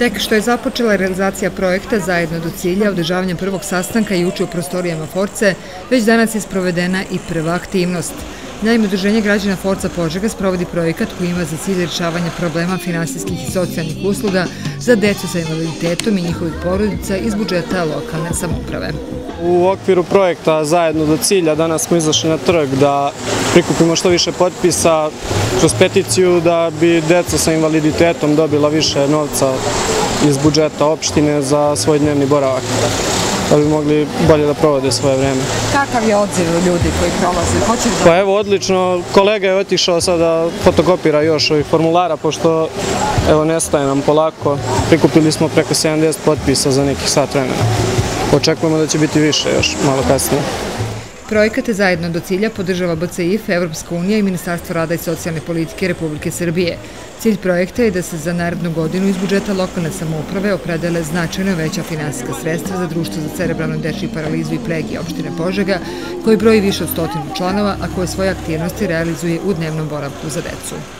Tek što je započela realizacija projekta zajedno do cilja održavanja prvog sastanka juče u prostorijama Force, već danas je sprovedena i prva aktivnost. Naime, Udruženje građana Forca Požega sprovodi projekat koji ima za cilj rješavanje problema finansijskih i socijalnih usluga za decu sa invaliditetom i njihovih porodica iz budžeta lokalne samoprave. U okviru projekta Zajedno do cilja danas smo izašli na trg da prikupimo što više potpisa kroz peticiju da bi deca sa invaliditetom dobila više novca iz budžeta opštine za svoj dnevni boravak da bi mogli bolje da provode svoje vreme. Kakav je odziv ljudi koji prolaze? Hoće li Pa evo, odlično. Kolega je otišao sada da fotokopira još ovih formulara, pošto evo, nestaje nam polako. Prikupili smo preko 70 potpisa za nekih sat vremena. Očekujemo da će biti više još malo kasnije. Projekate zajedno do cilja podržava BCIF, Evropska unija i Ministarstvo rada i socijalne politike Republike Srbije. Cilj projekta je da se za narednu godinu iz budžeta lokalne samouprave opredele značajno veća finansijska sredstva za društvo za cerebralnu dečju paralizu i plegi opštine Požega, koji broji više od stotinu članova, a koje svoje aktivnosti realizuje u dnevnom boravku za decu.